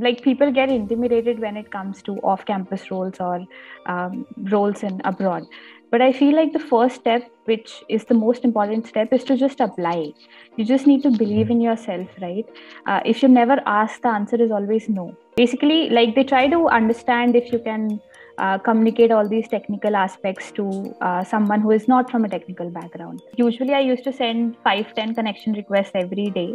like people get intimidated when it comes to off-campus roles or um, roles in abroad. But i feel like the first step which is the most important step is to just apply. You just need to believe in yourself right? Uh, if you never ask the answer is always no. Basically like they try to understand if you can uh, communicate all these technical aspects to uh, someone who is not from a technical background. Usually i used to send 5 10 connection requests every day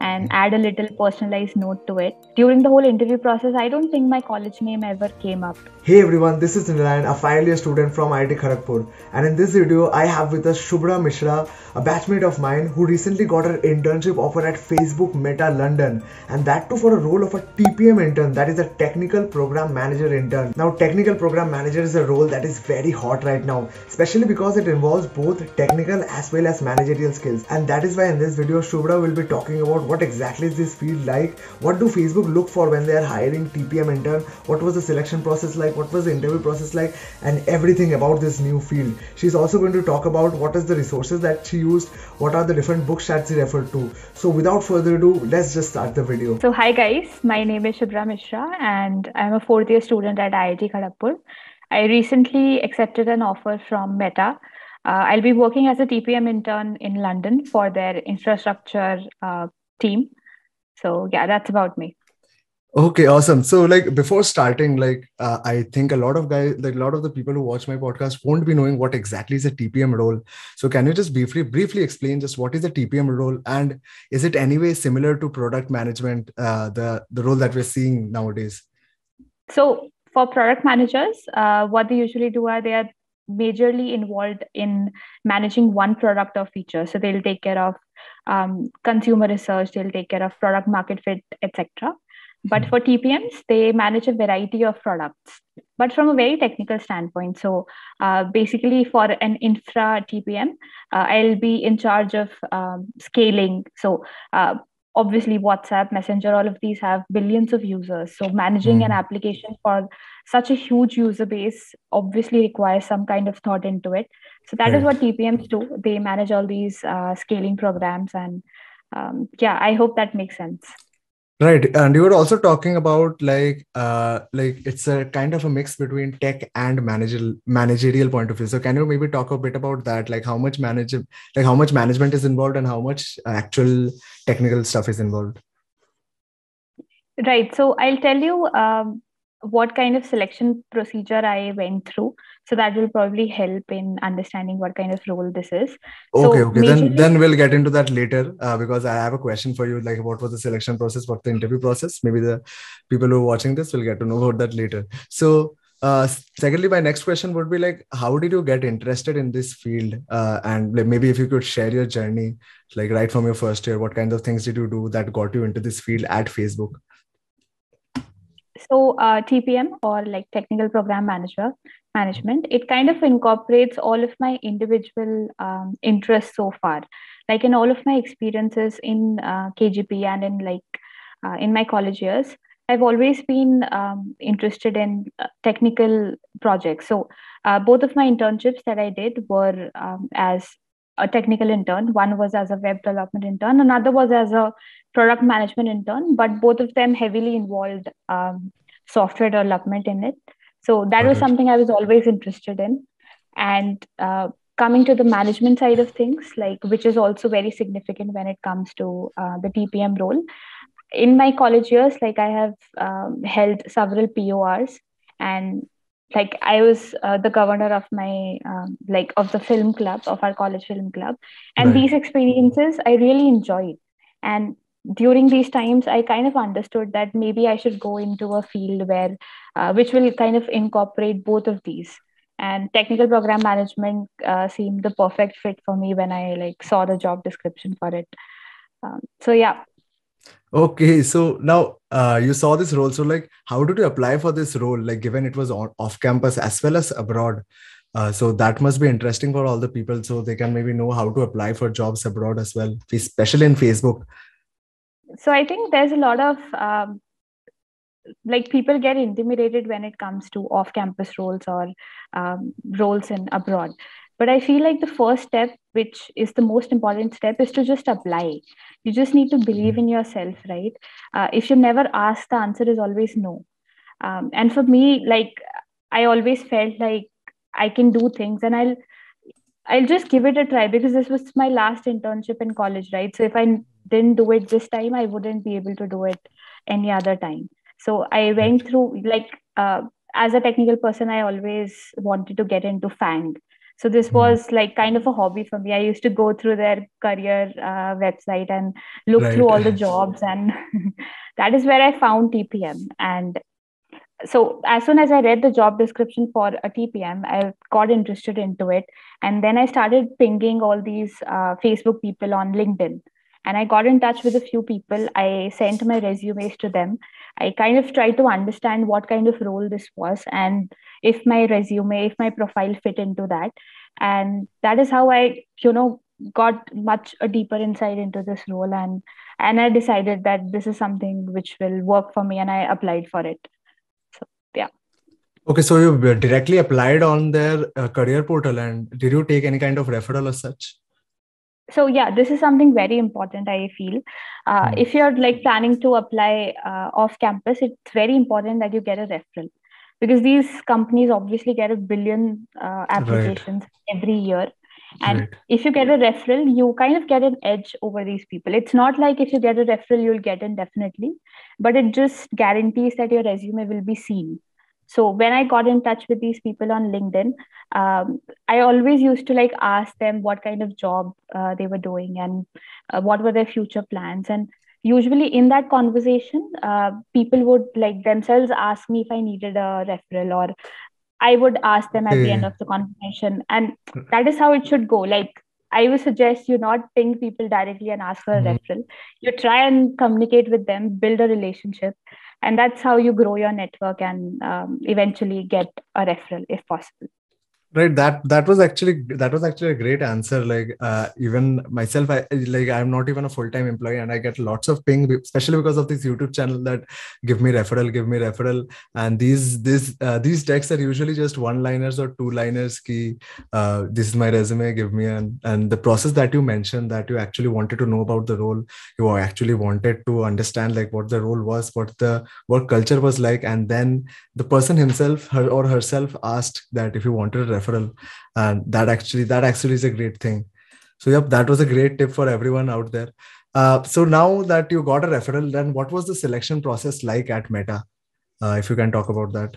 and add a little personalized note to it. During the whole interview process, I don't think my college name ever came up. Hey everyone, this is Neelayan, a final year student from IIT Kharagpur. And in this video, I have with us Shubhra Mishra, a batchmate of mine who recently got her internship offer at Facebook Meta London. And that too for a role of a TPM intern, that is a Technical Program Manager intern. Now, Technical Program Manager is a role that is very hot right now, especially because it involves both technical as well as managerial skills. And that is why in this video, Shubhra will be talking about what exactly is this field like? What do facebook look for when they are hiring tpm intern? What was the selection process like? What was the interview process like? And everything about this new field. She's also going to talk about what is the resources that she used what are the different books that she referred to. So without further ado let's just start the video. So hi guys my name is shubhra mishra and i'm a fourth year student at iit kharagpur. I recently accepted an offer from meta. Uh, I'll be working as a TPM intern in London for their infrastructure uh, team. So yeah, that's about me. Okay, awesome. So like before starting, like uh, I think a lot of guys, like a lot of the people who watch my podcast won't be knowing what exactly is a TPM role. So can you just briefly briefly explain just what is a TPM role and is it anyway similar to product management, uh, the the role that we're seeing nowadays? So for product managers, uh, what they usually do are they are majorly involved in managing one product or feature. So they'll take care of um, consumer research, they'll take care of product market fit, etc. But for TPMs, they manage a variety of products, but from a very technical standpoint. So uh, basically, for an infra TPM, uh, I'll be in charge of um, scaling. So uh, obviously whatsapp messenger all of these have billions of users so managing mm. an hmm. application for such a huge user base obviously requires some kind of thought into it so that is what tpms do they manage all these uh, scaling programs and um, yeah i hope that makes sense right and you were also talking about like uh like it's a kind of a mix between tech and managerial managerial point of view. So can you maybe talk a bit about that? Like how much manage like how much management is involved and how much actual technical stuff is involved? Right so i'll tell you um, what kind of selection procedure I went through. So that will probably help in understanding what kind of role this is. Okay, so okay. Then then we'll get into that later uh, because I have a question for you. Like, what was the selection process? What the interview process? Maybe the people who are watching this will get to know about that later. So. Uh, secondly, my next question would be like, how did you get interested in this field? Uh, and like, maybe if you could share your journey, like right from your first year, what kind of things did you do that got you into this field at Facebook? So uh, TPM or like technical program manager management, it kind of incorporates all of my individual um, interests so far. Like in all of my experiences in uh, KGP and in like uh, in my college years, I've always been um, interested in uh, technical projects. So uh, both of my internships that I did were um, as a technical intern. One was as a web development intern. Another was as a product management intern, but both of them heavily involved um, software development in it. So that was something I was always interested in. And uh, coming to the management side of things, like which is also very significant when it comes to uh, the TPM role. In my college years, like I have um, held several PORs and like i was uh, the governor of my um, like of the film club of our college film club and right. these experiences i really enjoyed and during these times i kind of understood that maybe i should go into a field where uh, which will kind of incorporate both of these. And technical program management uh, seemed the perfect fit for me when i like saw the job description for it. Um, so yeah. Okay so now uh, you saw this role. So like how did you apply for this role? Like given it was off campus as well as abroad uh, so that must be interesting for all the people so they can maybe know how to apply for jobs abroad as well especially in facebook so i think there's a lot of um, like people get intimidated when it comes to off campus roles or um, roles in abroad. But i feel like the first step which is the most important step is to just apply. You just need to believe in yourself right? Uh, if you never ask the answer is always no. Um, and for me like i always felt like i can do things and i'll i'll just give it a try because this was my last internship in college right? So if i didn't do it this time i wouldn't be able to do it any other time. So i went through like uh, as a technical person i always wanted to get into FAANG. So this hmm. was like kind of a hobby for me. I used to go through their career uh, website and look right. through all the jobs and that is where i found tpm and so as soon as i read the job description for a tpm i got interested into it. And then i started pinging all these uh, facebook people on linkedin and i got in touch with a few people. I sent my resumes to them. I kind of tried to understand what kind of role this was and if my resume if my profile fit into that. And that is how i you know got much a deeper insight into this role. And and i decided that this is something which will work for me and i applied for it. So yeah. Okay so you directly applied on their uh, career portal and did you take any kind of referral as such so yeah this is something very important i feel uh, mm. if you're like planning to apply uh, off campus it's very important that you get a referral because these companies obviously get a billion uh, applications right. every year and right. if you get a referral you kind of get an edge over these people it's not like if you get a referral you'll get in definitely but it just guarantees that your resume will be seen so when i got in touch with these people on linkedin um, i always used to like ask them what kind of job uh, they were doing and uh, what were their future plans. And usually in that conversation uh, people would like themselves ask me if i needed a referral or i would ask them at the end of the conversation. And that is how it should go. Like i would suggest you not ping people directly and ask for a mm-hmm. referral. You try and communicate with them build a relationship and that's how you grow your network and um, eventually get a referral if possible right that that was actually that was actually a great answer. Like uh, even myself i like i'm not even a full-time employee and i get lots of ping especially because of this youtube channel that give me referral give me referral. And these these uh, these texts are usually just one liners or two liners key uh, this is my resume give me an and the process that you mentioned that you actually wanted to know about the role you actually wanted to understand like what the role was what the work culture was like. And then the person himself her or herself asked that if you wanted a referral and that actually that actually is a great thing. So yep that was a great tip for everyone out there. Uh, so now that you got a referral then what was the selection process like at meta? Uh, if you can talk about that.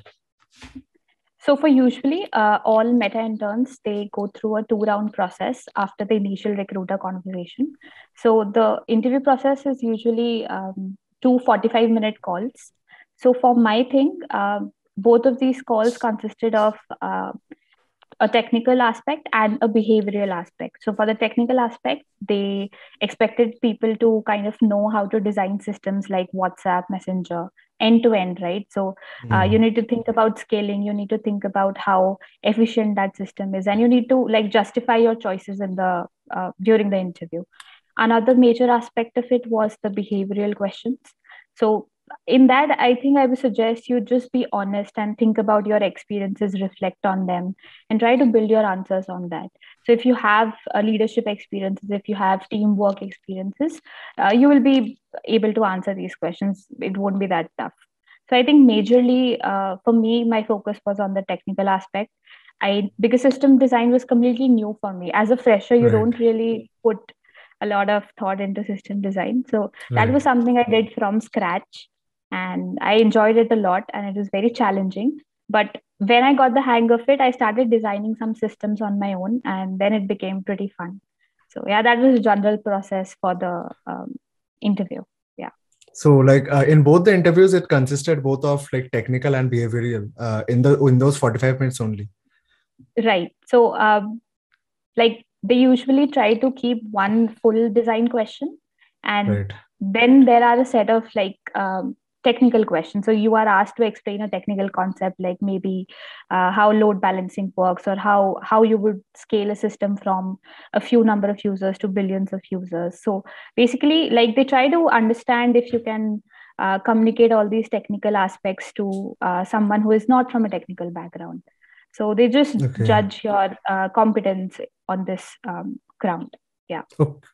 So for usually uh, all meta interns they go through a two round process after the initial recruiter conversation. So the interview process is usually um, two 45 minute calls. So for my thing uh, both of these calls consisted of uh, a technical aspect and a behavioral aspect. So, for the technical aspect, they expected people to kind of know how to design systems like WhatsApp, Messenger, end to end, right? So, uh, mm. you need to think about scaling, you need to think about how efficient that system is, and you need to like justify your choices in the uh, during the interview. Another major aspect of it was the behavioral questions. So, in that i think i would suggest you just be honest and think about your experiences reflect on them and try to build your answers on that. So if you have uh, leadership experiences if you have teamwork experiences uh, you will be able to answer these questions. It won't be that tough. So i think majorly uh, for me my focus was on the technical aspect. I because system design was completely new for me. As a fresher you right. don't really put a lot of thought into system design. So right. that was something i did from scratch and I enjoyed it a lot and it was very challenging. But when I got the hang of it, I started designing some systems on my own and then it became pretty fun. So, yeah, that was a general process for the um, interview. Yeah. So, like uh, in both the interviews, it consisted both of like technical and behavioral uh, in the in those forty five minutes only. Right. So, um, like they usually try to keep one full design question, and right. then there are a set of like um, technical question. So you are asked to explain a technical concept like maybe uh, how load balancing works or how how you would scale a system from a few number of users to billions of users. So basically like they try to understand if you can uh, communicate all these technical aspects to uh, someone who is not from a technical background. So they just okay. judge your uh, competence on this um, ground. Yeah.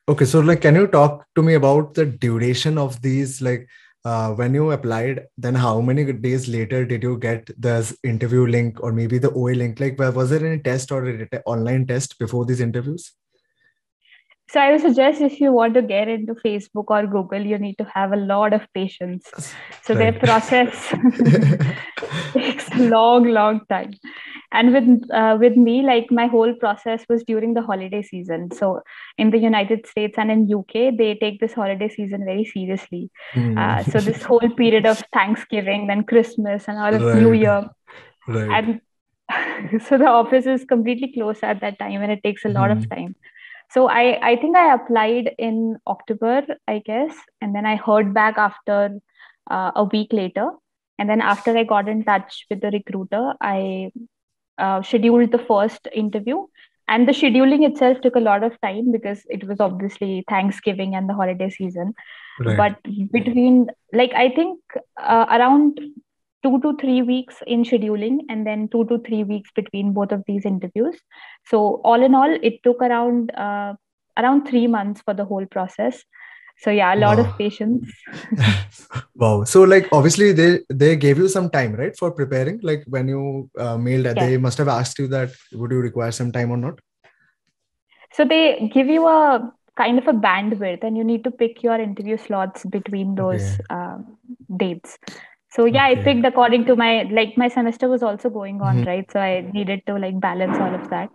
Okay so like can you talk to me about the duration of these like uh, when you applied then how many days later did you get this interview link or maybe the oa link? Like was there any test or online test before these interviews so I would suggest if you want to get into Facebook or Google, you need to have a lot of patience. So right. their process takes a long, long time. And with uh, with me, like my whole process was during the holiday season. So in the United States and in UK, they take this holiday season very seriously. Mm. Uh, so this whole period of Thanksgiving, then Christmas, and all of right. New Year, right. and so the office is completely closed at that time, and it takes a lot mm. of hmm. time so i i think i applied in october i guess and then i heard back after uh, a week later. And then after i got in touch with the recruiter i uh, scheduled the first interview. And the scheduling itself took a lot of time because it was obviously thanksgiving and the holiday season. Right. but between like i think uh, around two to three weeks in scheduling and then two to three weeks between both of these interviews. So all in all it took around uh, around three months for the whole process. So yeah a lot wow. of patience. Wow. So like obviously they they gave you some time right for preparing? Like when you uh, mailed yeah. they must have asked you that would you require some time or not? So they give you a kind of a bandwidth and you need to pick your interview slots between those okay. uh, dates so yeah okay. i picked according to my like my semester was also going on mm-hmm. right so i needed to like balance all of that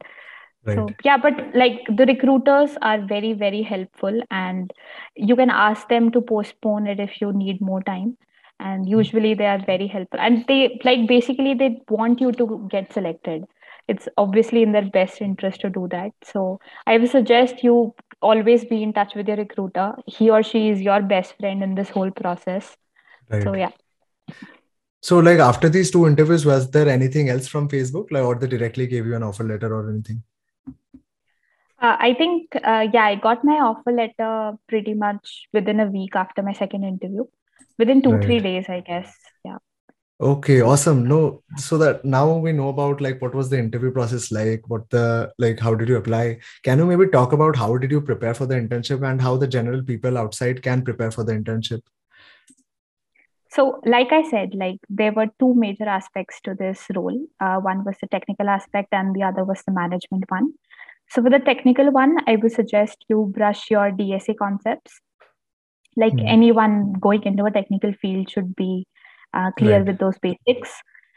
right. so yeah but like the recruiters are very very helpful and you can ask them to postpone it if you need more time and mm-hmm. usually they are very helpful and they like basically they want you to get selected it's obviously in their best interest to do that so i would suggest you always be in touch with your recruiter he or she is your best friend in this whole process right. so yeah so, like after these two interviews, was there anything else from Facebook, like, or they directly gave you an offer letter or anything? Uh, I think, uh, yeah, I got my offer letter pretty much within a week after my second interview, within two right. three days, I guess. Yeah. Okay, awesome. No, so that now we know about like what was the interview process like, what the like, how did you apply? Can you maybe talk about how did you prepare for the internship and how the general people outside can prepare for the internship? So like i said like there were two major aspects to this role uh, one was the technical aspect and the other was the management one so for the technical one i would suggest you brush your dsa concepts like mm. anyone going into a technical field should be uh, clear right. with those basics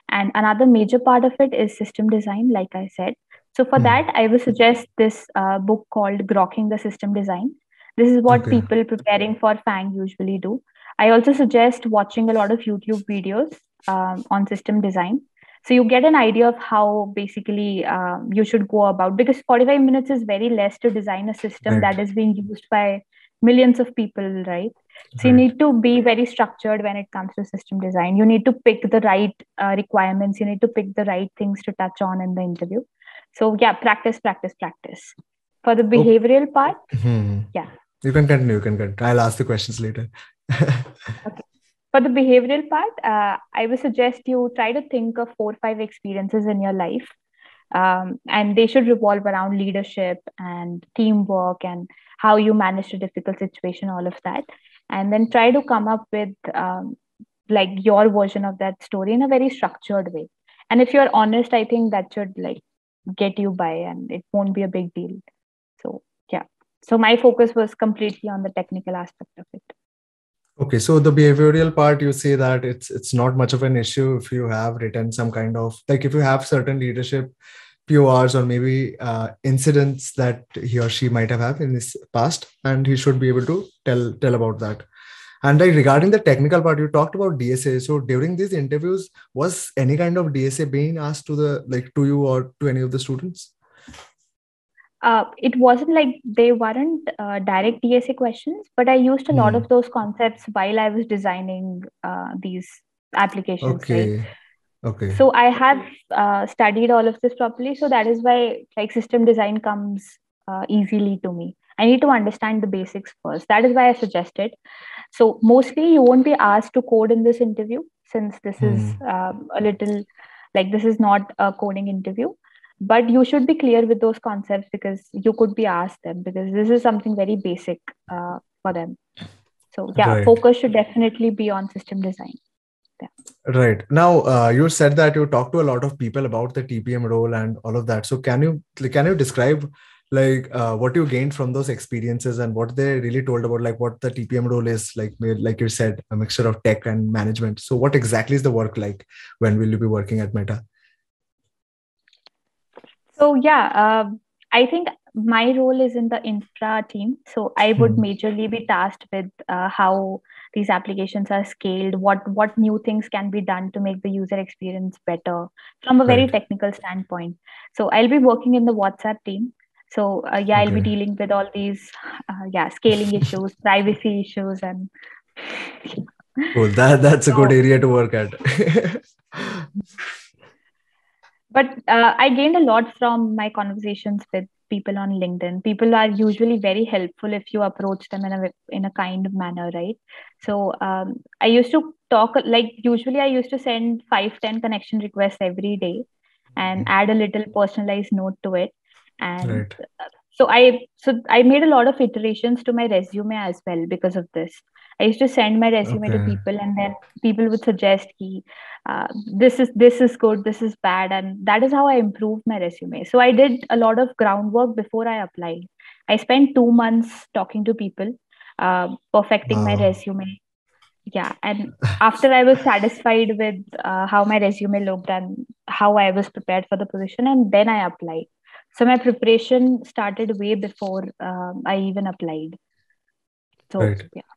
and another major part of it is system design like i said so for mm. that i would suggest this uh, book called grokking the system design this is what okay. people preparing for FAANG usually do I also suggest watching a lot of YouTube videos um, on system design. So you get an idea of how basically um, you should go about because 45 minutes is very less to design a system right. that is being used by millions of people, right? So right. you need to be very structured when it comes to system design. You need to pick the right uh, requirements. You need to pick the right things to touch on in the interview. So yeah, practice, practice, practice. For the behavioral part, hmm. yeah. You can continue. You can continue. I'll ask the questions later okay. For the behavioral part, uh, I would suggest you try to think of four or five experiences in your life. Um, and they should revolve around leadership and teamwork and how you managed a difficult situation, all of that. And then try to come up with um, like your version of that story in a very structured way. And if you're honest, I think that should like get you by and it won't be a big deal. So. So, my focus was completely on the technical aspect of it. Okay, so the behavioral part, you say that it's it's not much of an issue if you have written some kind of like if you have certain leadership PORs or maybe uh, incidents that he or she might have had in his past, and he should be able to tell tell about that. And like regarding the technical part, you talked about DSA. So during these interviews, was any kind of DSA being asked to the like to you or to any of the students? Uh, it wasn't like they weren't uh, direct DSA questions, but I used a lot hmm. of those concepts while I was designing uh, these applications. Okay. Right? Okay. So I have uh, studied all of this properly. So that is why like system design comes uh, easily to me. I need to understand the basics first. That is why I suggested. So mostly you won't be asked to code in this interview since this mm. is hmm. um, a little like this is not a coding interview but you should be clear with those concepts because you could be asked them because this is something very basic uh, for them. So yeah right. focus should definitely be on system design. Yeah. right. Now uh, you said that you talked to a lot of people about the tpm role and all of that. So can you can you describe like uh, what you gained from those experiences and what they really told about like what the tpm role is like like you said a mixture of tech and management. So what exactly is the work like when will you be working at meta so yeah, uh, I think my role is in the infra team. So I would hmm. majorly be tasked with uh, how these applications are scaled, what what new things can be done to make the user experience better from a very right. technical standpoint. So I'll be working in the WhatsApp team. So uh, yeah, okay. I'll be dealing with all these uh, yeah scaling issues, privacy issues, and. Cool. That that's a good area to work at. but uh, i gained a lot from my conversations with people on linkedin people are usually very helpful if you approach them in a in a kind manner right so um, i used to talk like usually i used to send five ten connection requests every day and mm-hmm. add a little personalized note to it and right. so i so i made a lot of iterations to my resume as well because of this I used to send my resume okay. to people, and then people would suggest, "Ki, uh, this is this is good, this is bad," and that is how I improved my resume. So I did a lot of groundwork before I applied. I spent two months talking to people, uh, perfecting wow. my resume. Yeah, and after I was satisfied with uh, how my resume looked and how I was prepared for the position, and then I applied. So my preparation started way before um, I even applied. So right. yeah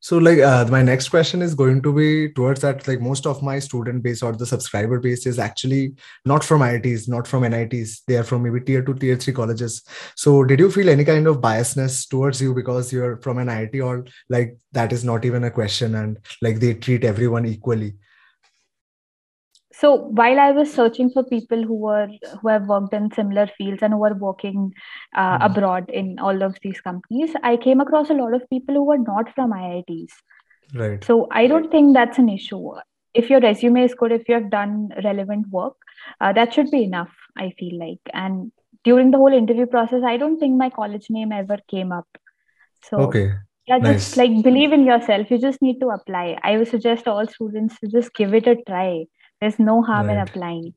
so like uh, my next question is going to be towards that like most of my student base or the subscriber base is actually not from iits not from nits they are from maybe tier 2 tier 3 colleges. So did you feel any kind of biasness towards you because you're from an iit or like that is not even a question and like they treat everyone equally so while i was searching for people who were who have worked in similar fields and who were working uh, mm-hmm. abroad in all of these companies i came across a lot of people who were not from iits right. So i don't think that's an issue. If your resume is good if you have done relevant work uh, that should be enough i feel like. And during the whole interview process i don't think my college name ever came up. So okay. yeah nice. just like believe in yourself. You just need to apply. I would suggest all students to just give it a try there's no harm right. in applying.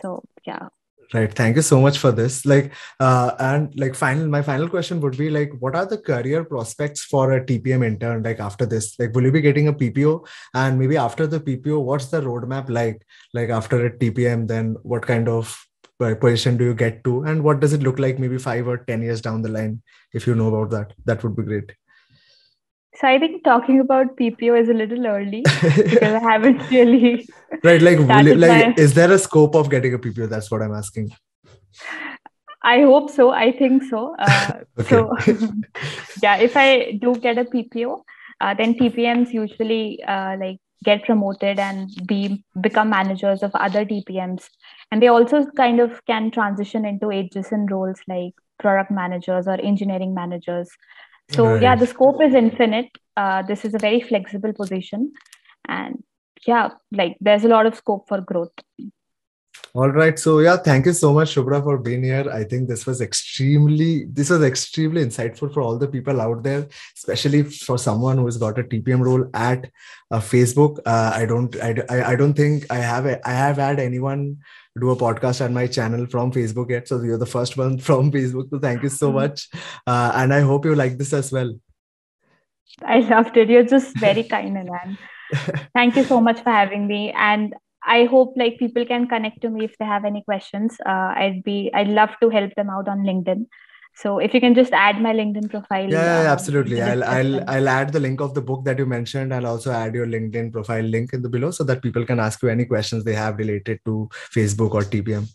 So yeah. Right. Thank you so much for this. Like uh, and like final my final question would be like what are the career prospects for a tpm intern like after this? Like will you be getting a ppo and maybe after the ppo what's the roadmap like? Like after a tpm then what kind of uh, position do you get to? And what does it look like maybe 5 or 10 years down the line if you know about that? That would be great so I think talking about PPO is a little early because I haven't really. right, like, like, my... is there a scope of getting a PPO? That's what I'm asking. I hope so. I think so. Uh, so, yeah, if I do get a PPO, uh, then TPMs usually uh, like get promoted and be become managers of other TPMs, and they also kind of can transition into adjacent roles like product managers or engineering managers so right. yeah the scope is infinite. Uh, this is a very flexible position. And yeah like there's a lot of scope for growth. All right. So yeah thank you so much shubhra for being here. I think this was extremely this was extremely insightful for all the people out there especially for someone who's got a tpm role at uh, facebook. Uh, i don't I, I don't think i have a, i have had anyone do a podcast on my channel from Facebook yet. So you're the first one from Facebook. So thank you so mm-hmm. much. Uh, and I hope you like this as well. I loved it. You're just very kind, Anand. Thank you so much for having me. And I hope like people can connect to me if they have any questions. Uh, I'd be I'd love to help them out on LinkedIn. So if you can just add my LinkedIn profile. Yeah, uh, absolutely. I'll I'll I'll add the link of the book that you mentioned. I'll also add your LinkedIn profile link in the below so that people can ask you any questions they have related to Facebook or TPM.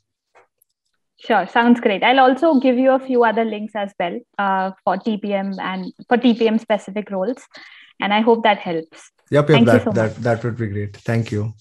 Sure, sounds great. I'll also give you a few other links as well uh, for TPM and for TPM specific roles, and I hope that helps. Yep, yep. Thank that so that that would be great. Thank you.